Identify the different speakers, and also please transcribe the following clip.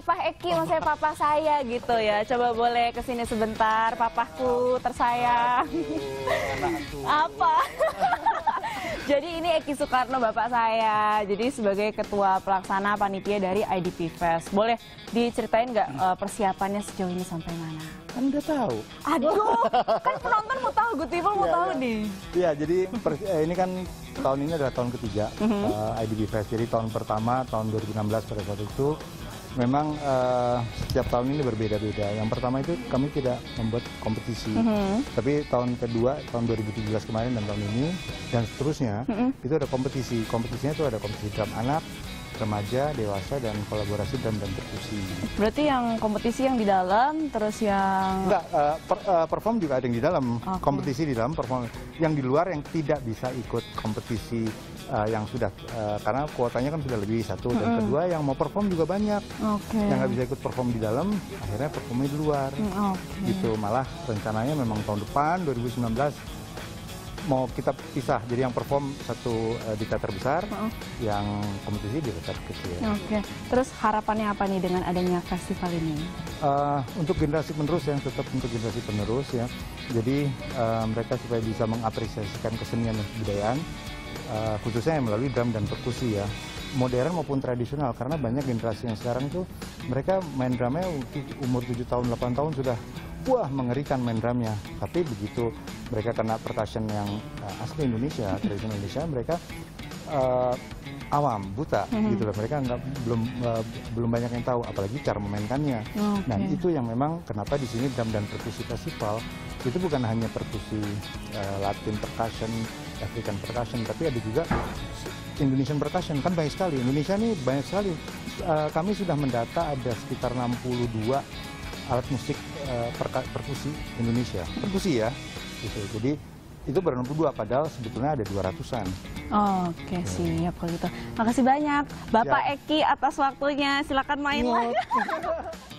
Speaker 1: Papa Eki, maksudnya papa saya gitu ya. Coba boleh ke sini sebentar, papaku tersayang. Apa? Jadi ini Eki Soekarno bapak saya. Jadi sebagai ketua pelaksana panitia dari IDP Fest. Boleh diceritain nggak eh, persiapannya sejauh ini sampai mana?
Speaker 2: Kan udah tahu.
Speaker 1: Aduh, kan penonton mau tahu, Good People mau
Speaker 2: Iya,
Speaker 1: tahu
Speaker 2: iya.
Speaker 1: nih.
Speaker 2: Iya, jadi per- eh, ini kan tahun ini adalah tahun ketiga
Speaker 1: Mhm.
Speaker 2: eh, IDB Fest. Jadi tahun pertama tahun 2016 pada saat itu memang eh, setiap tahun ini berbeda-beda. Yang pertama itu kami tidak membuat kompetisi,
Speaker 1: Mhm.
Speaker 2: tapi tahun kedua tahun 2017 kemarin dan tahun ini dan seterusnya
Speaker 1: Mhm.
Speaker 2: itu ada kompetisi. Kompetisinya itu ada kompetisi drum anak, remaja, dewasa dan kolaborasi drum dan perkusi.
Speaker 1: Berarti yang kompetisi yang di dalam, terus yang
Speaker 2: Enggak, eh, per- eh, perform juga ada yang di dalam,
Speaker 1: Oke.
Speaker 2: kompetisi di dalam perform. Yang di luar yang tidak bisa ikut kompetisi eh, yang sudah, eh, karena kuotanya kan sudah lebih satu. Dan kedua yang mau perform juga banyak.
Speaker 1: Oke.
Speaker 2: Yang nggak bisa ikut perform di dalam, akhirnya performnya di luar.
Speaker 1: Hmm, Oke.
Speaker 2: Gitu, malah rencananya memang tahun depan, 2019, mau kita pisah. Jadi yang perform satu eh, di teater besar,
Speaker 1: Heeh.
Speaker 2: yang kompetisi di teater kecil.
Speaker 1: Oke. Terus harapannya apa nih dengan adanya festival ini?
Speaker 2: Eh, untuk generasi penerus yang tetap untuk generasi penerus ya. Jadi eh, mereka supaya bisa mengapresiasikan kesenian dan kebudayaan eh, khususnya yang melalui drum dan perkusi ya. Modern maupun tradisional karena banyak generasi yang sekarang tuh mereka main drumnya umur 7 tahun 8 tahun sudah wah mengerikan main drumnya. Tapi begitu mereka kena percussion yang eh, asli Indonesia, tradisional Indonesia, mereka eh, awam, buta gitu loh. Mereka nggak belum eh, belum banyak yang tahu apalagi cara memainkannya.
Speaker 1: Oke.
Speaker 2: Nah, itu yang memang kenapa di sini drum dan perkusi festival itu bukan hanya perkusi eh, Latin percussion, African percussion, tapi ada juga Indonesian percussion kan banyak sekali. Indonesia ini banyak sekali. Eh, kami sudah mendata ada sekitar 62 alat musik eh, perka- perkusi Indonesia. Perkusi ya. Gitu. Jadi itu baru 62 padahal sebetulnya ada 200-an.
Speaker 1: Oke, siap kalau gitu. Makasih banyak Bapak Eki atas waktunya. Silakan main lagi.